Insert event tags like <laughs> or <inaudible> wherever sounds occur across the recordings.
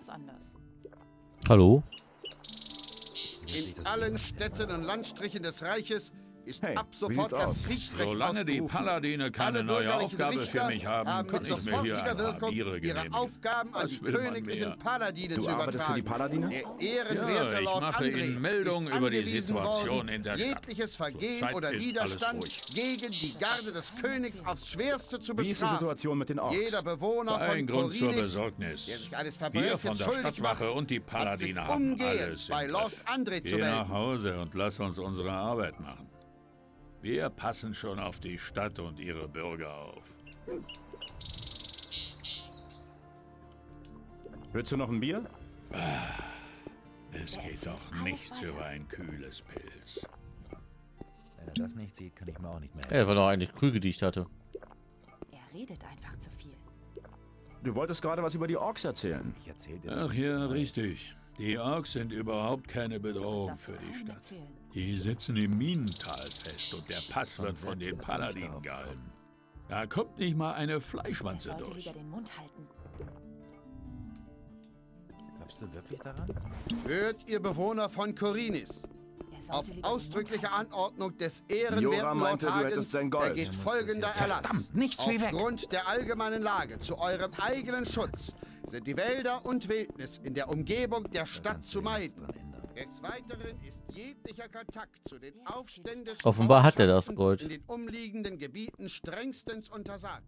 das anders. Hallo? In allen Städten und Landstrichen des Reiches ist Hey, ab sofort das aus? Kriegsrecht Solange die ausgerufen. Paladine keine Alle neue Aufgabe Richter für mich haben, kann mit ich mir hier ein ihre. Aufgaben an die königlichen? Paladine Du zu arbeitest für die übertragen. Paladine? Der ehrenwerte Ja, ich Lord mache André Ihnen Meldung über die Situation worden, in der Stadt. jegliches Vergehen Zurzeit oder ist alles Widerstand gegen die Garde des Königs aufs Schwerste zu Wie ist die bestrafen. Situation mit den Orks? Jeder Bewohner Ein von Grund zur Besorgnis. der sich eines Wir Verbrechens von der schuldig macht, Stadtwache und die Paladine haben umgehend alles bei Lord. André zu Geh nach melden. Hause und lass uns unsere Arbeit machen. Wir passen schon auf die Stadt und ihre Bürger auf. Willst du noch ein Bier? Es geht doch nichts über ein kühles Pilz. Wenn er das nicht sieht, kann ich mir auch nicht mehr Ja, war doch eigentlich Krüge, die ich hatte. Er redet einfach zu viel. Du wolltest gerade was über die Orks erzählen. Ich erzähl dir Ach ja, richtig. Die Orks sind überhaupt keine Bedrohung für die Stadt. erzählen. Die sitzen im Minental fest und der Pass wird von den Paladinen gehalten. Da kommt nicht mal eine Er Fleischwanze sollte durch. lieber den Mund halten. Glaubst du wirklich daran? Hört ihr Bewohner von Korinis. Er Auf ausdrückliche. Anordnung des Jora ehrenwerten meinte, Lord du hättest Hagens sein Gold. ergeht Er folgender Erlass. Verdammt, nichts wie weg. Aufgrund der allgemeinen Lage zu eurem eigenen Schutz sind die Wälder und Wildnis in der Umgebung der Stadt zu meiden. Des Weiteren ist jeglicher Kontakt zu den aufständischen Offenbar hat er das Gold. in den umliegenden Gebieten strengstens untersagt.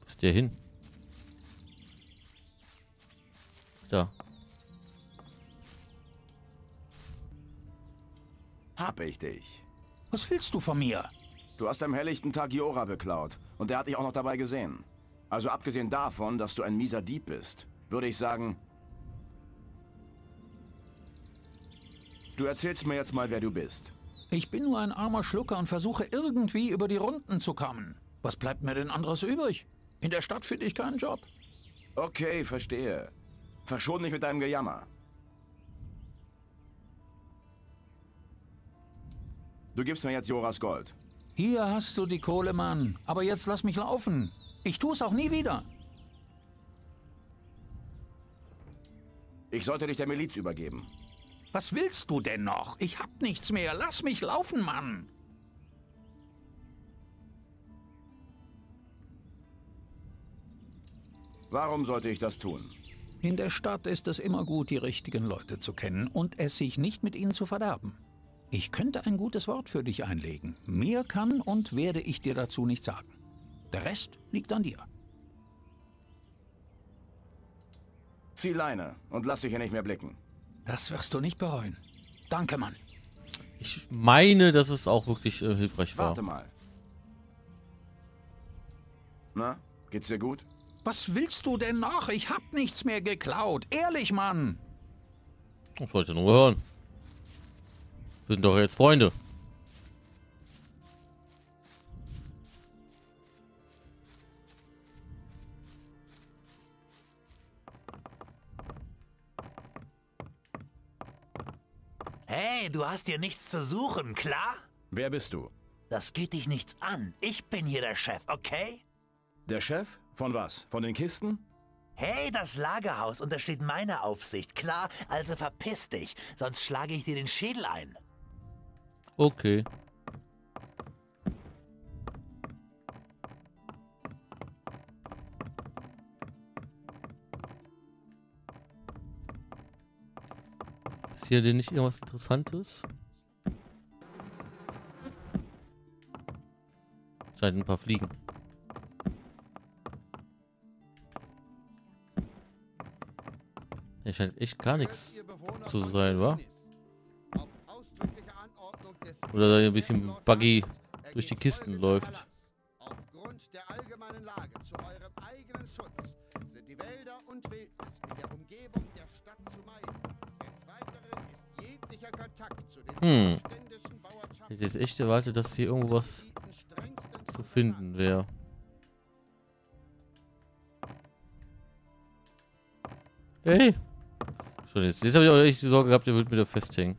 Wo ist der hin? Da. Hab ich dich. Was willst du von mir? Du hast am helllichten Tag Jora beklaut. Und der hat dich auch noch dabei gesehen. Also abgesehen davon, dass du ein mieser Dieb bist, würde ich sagen... Du erzählst mir jetzt mal, wer du bist. Ich bin nur ein armer Schlucker und versuche irgendwie über die Runden zu kommen. Was bleibt mir denn anderes übrig? In der Stadt finde ich keinen Job. Okay, verstehe. Verschon mich mit deinem Gejammer. Du gibst mir jetzt Joras Gold. Hier hast du die Kohle, Mann. Aber jetzt lass mich laufen. Ich tue es auch nie wieder. Ich sollte dich der Miliz übergeben. Was willst du denn noch? Ich hab nichts mehr. Lass mich laufen, Mann. Warum sollte ich das tun? In der Stadt ist es immer gut, die richtigen Leute zu kennen und es sich nicht mit ihnen zu verderben. Ich könnte ein gutes Wort für dich einlegen. Mehr kann und werde ich dir dazu nicht sagen. Der Rest liegt an dir. Zieh Leine und lass dich hier nicht mehr blicken. Das wirst du nicht bereuen. Danke, Mann. Ich meine, dass es auch wirklich äh, hilfreich war. Warte mal. Na, geht's dir gut? Was willst du denn noch? Ich hab nichts mehr geklaut. Ehrlich, Mann. Ich wollte nur hören. Sind doch jetzt Freunde. Hey, du hast hier nichts zu suchen, klar? Wer bist du? Das geht dich nichts an. Ich bin hier der Chef, okay? Der Chef? Von was? Von den Kisten? Hey, das Lagerhaus untersteht meiner Aufsicht, klar? Also verpiss dich, sonst schlage ich dir den Schädel ein. Okay. Ist hier denn nicht irgendwas Interessantes? Scheint ein paar Fliegen. Hier scheint echt gar nichts. Zu sein, wa? Oder da ein bisschen buggy durch die Kisten läuft. Aufgrund der allgemeinen Lage zu eurem eigenen Schutz sind die Wälder und Wildnis in der Umgebung der Stadt zu meiden. Des Weiteren ist jeglicher Kontakt zu den Hm. Ich hätte jetzt echt erwartet, dass hier irgendwo was Gebieten strengstens zu finden wäre. Hey! Schon jetzt. Jetzt habe ich auch echt die Sorge gehabt, der wird da festhängen.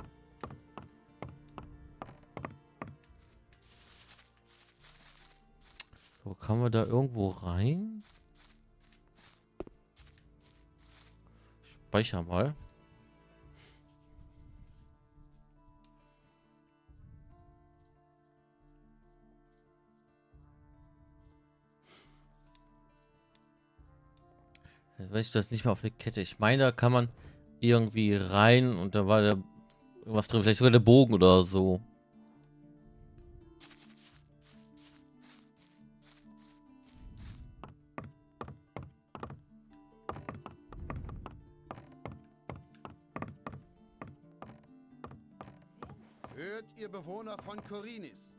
Aber kann man da irgendwo rein? Speicher mal. Weiß ich das nicht mehr auf der Kette. Ich meine, da kann man irgendwie rein und da war da was drin, vielleicht sogar der Bogen oder so. Hört ihr Bewohner von Korinis.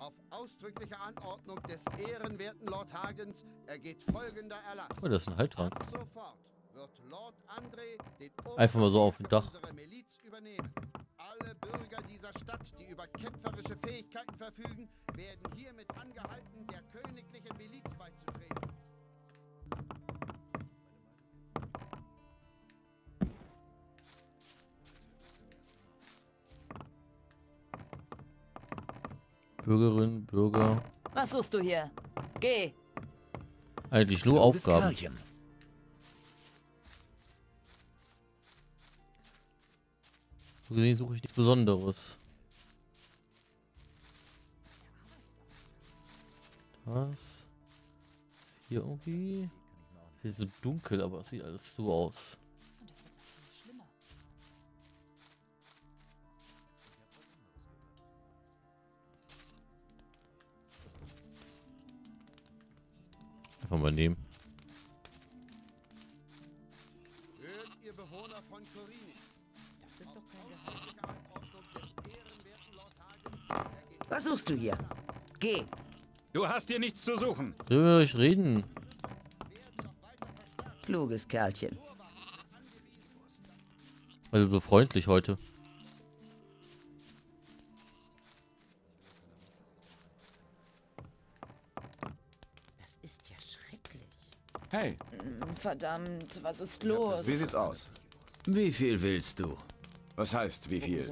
Auf ausdrückliche Anordnung des ehrenwerten Lord Hagens ergeht folgender Erlass. Oh, das ist ein Haltrank. Ab sofort wird Lord André den Einfach mal so auf dem Dach. Alle Bürger dieser Stadt, die über kämpferische Fähigkeiten verfügen, werden hiermit angehalten, der königlichen Miliz beizutreten. Bürgerin, Bürger. Was suchst du hier? Geh! Eigentlich nur Aufgaben. Kerlchen. So gesehen suche ich nichts Besonderes. Das. Ist hier irgendwie. Hier ist so dunkel, aber es sieht alles so aus. Einfach mal nehmen. Hört ihr Bewohner von Korinis. Das ist doch kein Was suchst du hier? Geh. Du hast hier nichts zu suchen. Wir euch reden? Kluges Kerlchen. Also so freundlich heute. Verdammt, was ist los? wie sieht's aus? Wie viel willst du? Was heißt, wie viel?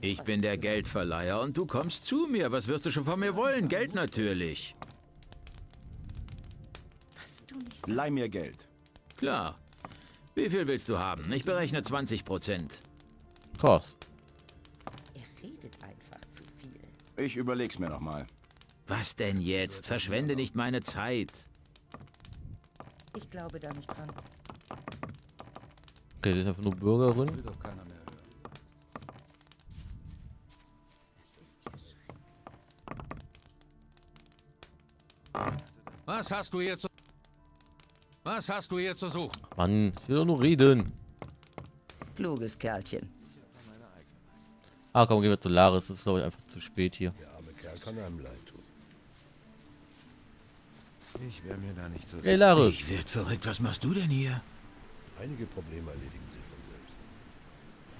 ich bin der Geldverleiher und du kommst zu mir. Was wirst du schon von mir wollen? Geld natürlich. Leih mir Geld. Klar. Wie viel willst du haben? Ich berechne 20 Prozent. Krass. Er redet einfach zu viel. Ich überleg's mir nochmal. Was denn jetzt? Verschwende nicht meine Zeit. Ich glaube da nicht dran. Okay, sie ist einfach nur Bürgerin. Will doch keiner mehr hören. Das ist ja schrecklich. Was hast du hier zu... Was hast du hier zu suchen? Mann, ich will doch nur reden. Kluges Kerlchen. Ah, komm, gehen wir zu Laris. Es ist, glaube ich, einfach zu spät hier. Ich wäre mir da nicht so Hey, Laris. Ich werd verrückt. Was machst du denn hier? Einige Probleme erledigen sich von selbst.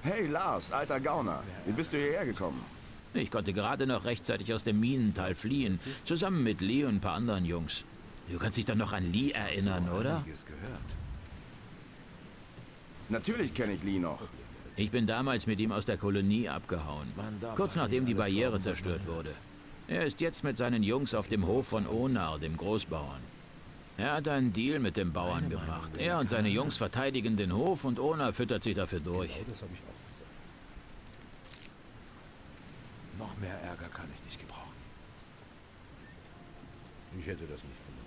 Hey Lars, alter Gauner. Wie bist du hierher gekommen? Ich konnte gerade noch rechtzeitig aus dem Minental fliehen. Zusammen mit Lee und ein paar anderen Jungs. Du kannst dich doch noch an Lee erinnern, oder? Einiges gehört. Natürlich kenne ich Lee noch. Ich bin damals mit ihm aus der Kolonie abgehauen. Kurz nachdem die Barriere zerstört hört. wurde. Er ist jetzt mit seinen Jungs auf dem Hof von Onar, dem Großbauern. Er hat einen Deal mit dem Bauern gemacht. Er und seine Jungs verteidigen den Hof und Onar füttert sich dafür durch. Genau das habe ich auch gesagt. Noch mehr Ärger kann ich nicht gebrauchen. Ich hätte das nicht gemacht.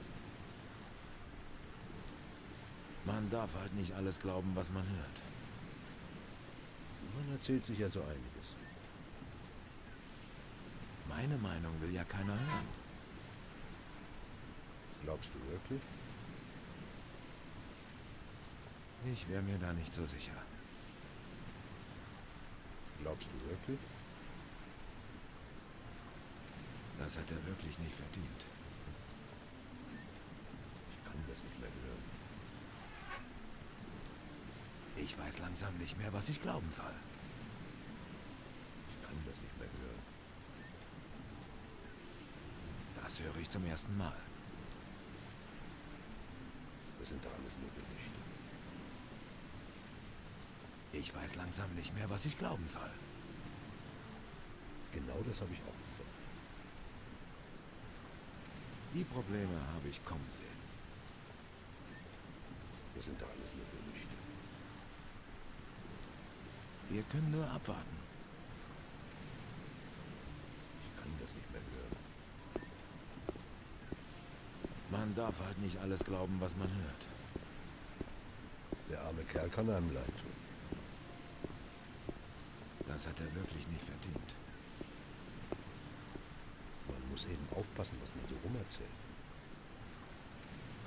Man darf halt nicht alles glauben, was man hört. Man erzählt sich ja so einiges. Meine Meinung will ja keiner hören. Glaubst du wirklich? Ich wäre mir da nicht so sicher. Glaubst du wirklich? Das hat er wirklich nicht verdient. Ich kann das nicht mehr hören. Ich weiß langsam nicht mehr, was ich glauben soll. Ich kann das nicht mehr hören. Das höre ich zum ersten Mal. Das sind doch alles nur Gerüchte. Ich weiß langsam nicht mehr, was ich glauben soll. Genau das habe ich auch gesagt. Die Probleme habe ich kommen sehen. Das sind doch alles nur Gerüchte. Wir können nur abwarten. Ich kann das nicht mehr hören. Man darf halt nicht alles glauben, was man hört. Der arme Kerl kann einem leid tun. Das hat er wirklich nicht verdient. Man muss eben aufpassen, was man so rumerzählt.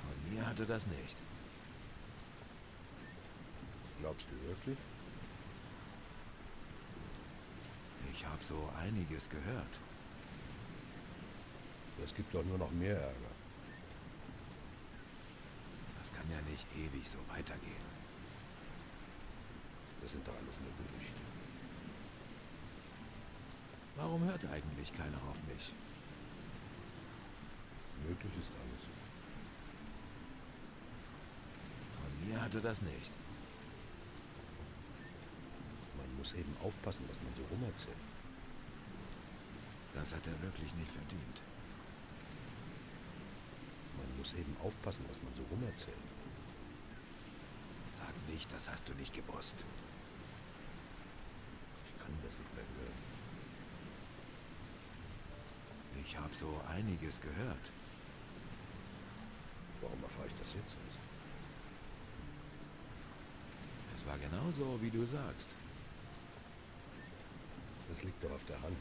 Von mir hatte das nicht. Glaubst du wirklich? Ich habe so einiges gehört. Das gibt doch nur noch mehr Ärger. Ja nicht ewig so weitergehen. Das sind doch alles nur Gerüchte. Warum hört eigentlich keiner auf mich? Möglich ist alles. Von mir hatte das nicht. Man muss eben aufpassen, was man so rumerzählt. Das hat er wirklich nicht verdient. Man muss eben aufpassen, was man so rumerzählt. Nicht, das hast du nicht gewusst. Ich kann das nicht mehr hören. Ich habe so einiges gehört. Warum erfahre ich das jetzt erst? Es war genauso, wie du sagst. Das liegt doch auf der Hand.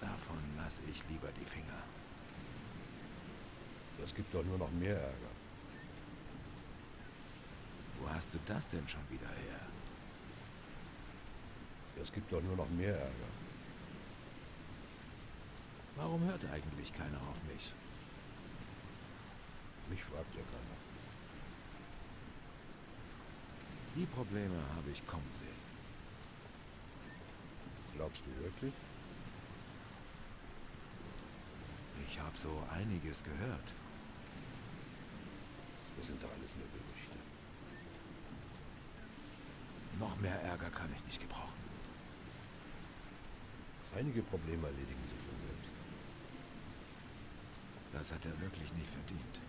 Davon lass ich lieber die Finger. Das gibt doch nur noch mehr Ärger. Wo hast du das denn schon wieder her? Das gibt doch nur noch mehr Ärger. Warum hört eigentlich keiner auf mich? Mich fragt ja keiner. Die Probleme habe ich kommen sehen. Glaubst du wirklich? Ich habe so einiges gehört. Das sind doch alles nur Gerüchte. Noch mehr Ärger kann ich nicht gebrauchen. Einige Probleme erledigen sich von selbst. Das hat er wirklich nicht verdient.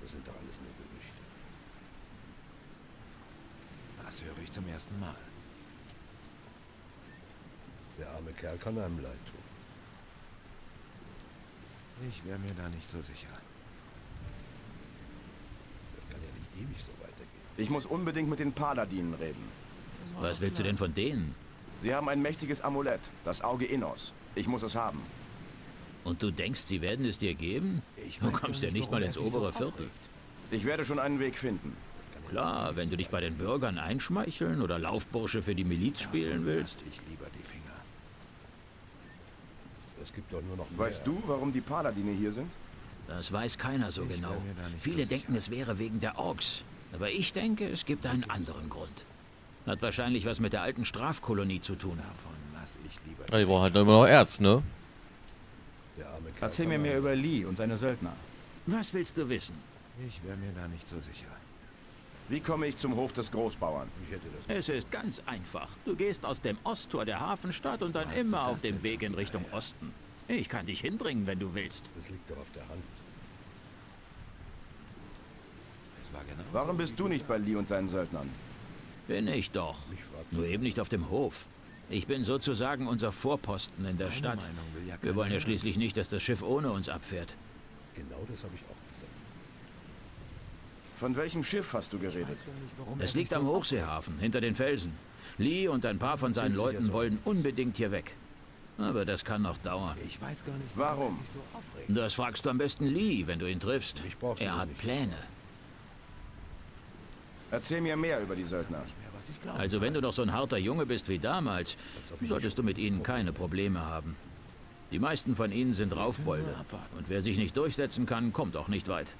Das sind doch alles nur Gerüchte. Das höre ich zum ersten Mal. Der arme Kerl kann einem leid tun. Ich wäre mir da nicht so sicher. Das kann ja nicht ewig so weitergehen. Ich muss unbedingt mit den Paladinen reden. Was willst du denn von denen? Sie haben ein mächtiges Amulett, das Auge Innos. Ich muss es haben. Und du denkst, sie werden es dir geben? Ich Du kommst ja nicht, mal ins er sich so obere Viertel. Ich werde schon einen Weg finden. Klar, wenn du dich bei den Bürgern einschmeicheln oder Laufbursche für die Miliz spielen willst. ich lieber die Finger. Es gibt doch nur noch mehr Weißt du, warum die Paladine hier sind? Das weiß keiner so Ich genau. Viele so denken, es wäre wegen der Orks. Aber ich denke, es gibt einen anderen Grund. Hat wahrscheinlich was mit der alten Strafkolonie zu tun. Davon lass ich lieber Ja, die brauchen halt immer noch Erz, ne? Der arme Kerl Erzähl mir mehr über Lee und seine Söldner. Was willst du wissen? Ich wäre mir da nicht so sicher. Wie komme ich zum Hof des Großbauern? Ich hätte das Es ist ganz einfach. Du gehst aus dem Osttor der Hafenstadt und dann immer auf dem Weg in Richtung? Osten. Ich kann dich hinbringen, wenn du willst. Das liegt doch auf der Hand. Es war genau Warum bist du nicht bei Lee und seinen Söldnern? Bin ich doch. Nur eben nicht auf dem Hof. Ich bin sozusagen unser Vorposten in der Meine Stadt. Meinung will ja Wir wollen ja schließlich nicht, dass das Schiff ohne uns abfährt. Genau das habe ich auch gesagt. Von welchem Schiff hast du geredet? Nicht, warum Es liegt am. Hochseehafen, hinter den Felsen. Lee und ein paar von seinen Leuten so. wollen unbedingt hier weg. Aber das kann noch dauern. Ich weiß gar nicht, Warum? so aufregt. Das fragst du am besten Lee, wenn du ihn triffst. Er hat nicht. Pläne. Erzähl mir mehr über die Söldner. Ich Also wenn du noch so ein harter Junge bist wie damals, ich solltest du mit ihnen keine Probleme haben. Die meisten von ihnen sind Raufbolde. Und wer sich nicht durchsetzen kann, kommt auch nicht weit.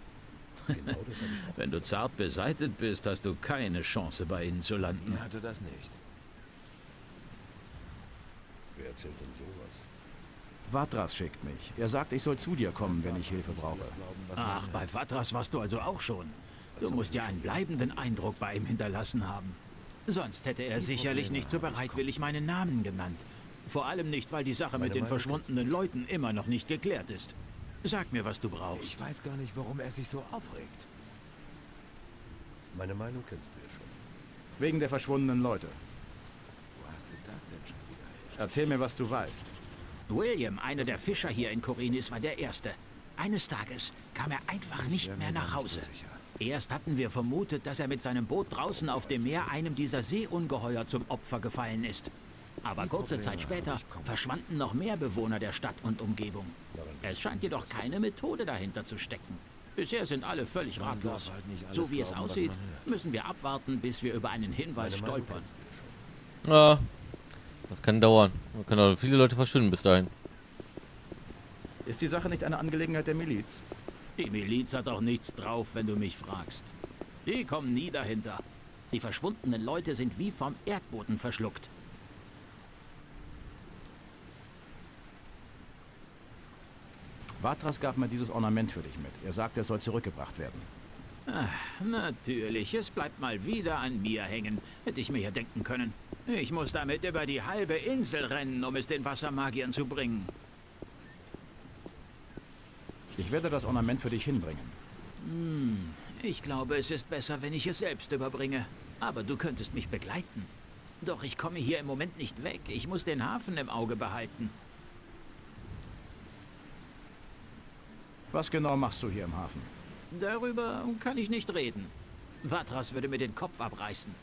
Ich. <laughs> Wenn du zart beseitet bist, hast du keine Chance, bei ihnen zu landen. Mir hatte das nicht. Wer erzählt denn sowas? Vatras schickt mich. Er sagt, ich soll zu dir kommen, wenn ich Hilfe brauche. Ach, bei Vatras warst du also auch schon. Du musst ja einen bleibenden Eindruck bei ihm hinterlassen haben. Sonst hätte er sicherlich nicht so bereitwillig meinen Namen genannt. Vor allem nicht, weil die Sache mit den verschwundenen Leuten immer noch nicht geklärt ist. Sag mir, was du brauchst. Ich weiß gar nicht, warum er sich so aufregt. Meine Meinung kennst du ja schon. Wegen der verschwundenen Leute. Wo hast du das denn schon wieder? Erzähl mir, was du weißt. William, einer der Fischer hier in Korinis, war der Erste. Eines Tages kam er einfach nicht mehr nach Hause. sicher. Erst hatten wir vermutet, dass er mit seinem Boot draußen auf dem Meer einem dieser Seeungeheuer zum Opfer gefallen ist. Aber kurze Zeit später verschwanden noch mehr Bewohner der Stadt und Umgebung. Es scheint jedoch keine Methode dahinter zu stecken. Bisher sind alle völlig ratlos. halt So wie es aussieht, müssen wir abwarten, bis wir über einen Hinweis stolpern. ja. Das kann dauern. Da können auch viele Leute verschwinden bis dahin. Ist die Sache nicht eine Angelegenheit der Miliz? Die Miliz hat auch nichts drauf, wenn du mich fragst. Die kommen nie dahinter. Die verschwundenen Leute sind wie vom Erdboden verschluckt. Vatras gab mir dieses Ornament für dich mit. Er sagt, es soll zurückgebracht werden. Ah, natürlich, es bleibt mal wieder an mir hängen. Hätte ich mir ja denken können. Ich muss damit über die halbe Insel rennen, um es den Wassermagiern zu bringen. Ich werde das Ornament für dich hinbringen. Hm, ich glaube, es ist besser, wenn ich es selbst überbringe. Aber du könntest mich begleiten. Doch ich komme hier im Moment nicht weg. Ich muss den Hafen im Auge behalten. Was genau machst du hier im Hafen? Darüber kann ich nicht reden. Vatras würde mir den Kopf abreißen.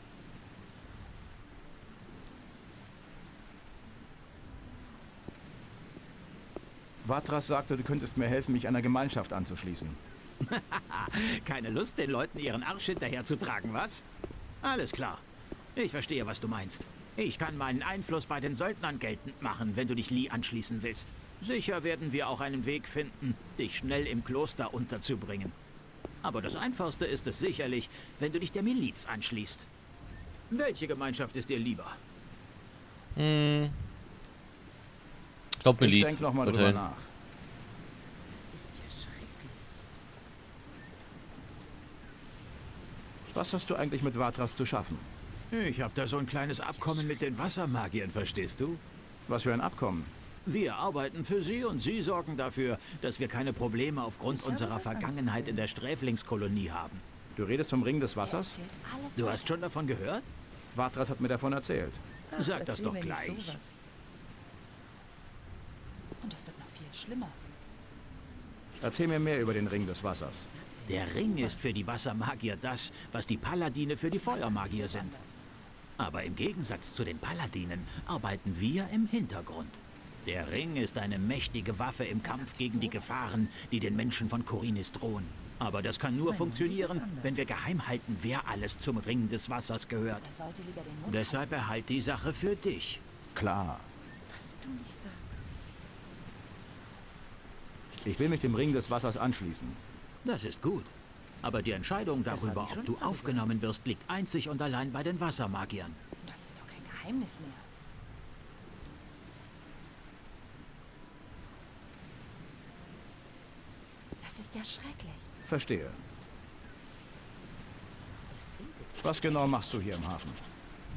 Vatras sagte, du könntest mir helfen, mich einer Gemeinschaft anzuschließen. <laughs> Keine Lust, den Leuten ihren Arsch hinterherzutragen, was? Alles klar. Ich verstehe, was du meinst. Ich kann meinen Einfluss bei den Söldnern geltend machen, wenn du dich Lee anschließen willst. Sicher werden wir auch einen Weg finden, dich schnell im Kloster unterzubringen. Aber das Einfachste ist es sicherlich, wenn du dich der Miliz anschließt. Welche Gemeinschaft ist dir lieber? Hm. Ich glaube Ich Miliz. denk noch mal drüber nach. Das ist ja schrecklich. Was hast du eigentlich mit Vatras zu schaffen? Ich habe da so ein kleines Abkommen mit den Wassermagiern, verstehst du? Was für ein Abkommen? Wir arbeiten für sie und sie sorgen dafür, dass wir keine Probleme aufgrund unserer Vergangenheit in der Sträflingskolonie haben. Du redest vom Ring des Wassers? Du hast schon davon gehört? Vatras hat mir davon erzählt. Sag das doch mir gleich. Und es wird noch viel schlimmer. Erzähl mir mehr über den Ring des Wassers. Der Ring ist für die Wassermagier das, was die Paladine für die Feuermagier sind. Aber im Gegensatz zu den Paladinen arbeiten wir im Hintergrund. Der Ring ist eine mächtige Waffe im Kampf gegen die Gefahren, die den Menschen von Korinis drohen. Aber das kann nur funktionieren, wenn wir geheim halten, wer alles zum Ring des Wassers gehört. Deshalb erhalt die Sache für dich. Klar. Was du nicht sagst. Ich will mich dem Ring des Wassers anschließen. Das ist gut. Aber die Entscheidung darüber, ob du aufgenommen wirst, liegt einzig und allein bei den Wassermagiern. Das ist doch kein Geheimnis mehr. Das ist ja schrecklich. Verstehe. Was genau machst du hier im Hafen?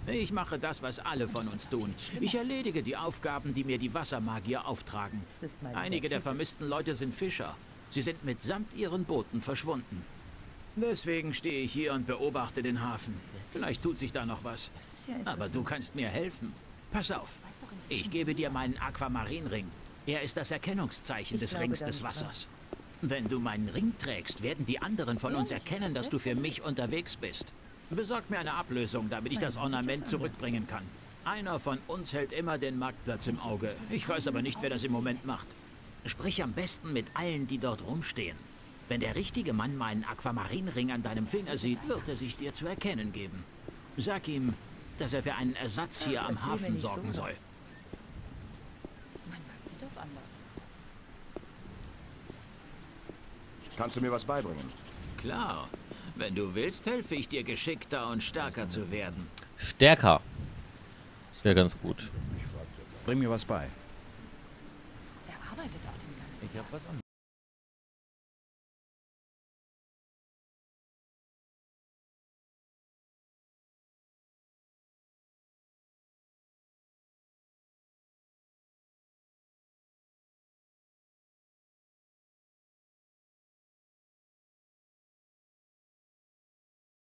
Ich mache das, was alle von uns tun. Ich erledige die Aufgaben, die mir die Wassermagier auftragen. Einige der vermissten Leute sind Fischer. Sie sind mitsamt ihren Booten verschwunden. Deswegen stehe ich hier und beobachte den Hafen. Vielleicht tut sich da noch was. Aber du kannst mir helfen. Pass auf. Ich gebe dir meinen Aquamarinring. Er ist das Erkennungszeichen Ich des Rings des Wassers. Wenn du meinen Ring trägst, werden die anderen von uns erkennen, dass du für mich unterwegs bist. Besorg mir eine Ablösung, damit ich das Ornament zurückbringen kann. Einer von uns hält immer den Marktplatz im Auge. Ich weiß aber nicht, wer das im Moment macht. Sprich am besten mit allen, die dort rumstehen. Wenn der richtige Mann meinen Aquamarinring an deinem Finger sieht, wird er sich dir zu erkennen geben. Sag ihm, dass er für einen Ersatz hier am Hafen sorgen soll. Mein Mann sieht das anders. Kannst du mir was beibringen? Klar. Wenn du willst, helfe ich dir geschickter und stärker zu werden. Stärker. Das wäre ganz gut. Bring mir was bei. Er arbeitet auch den ganzen Ich hab was an.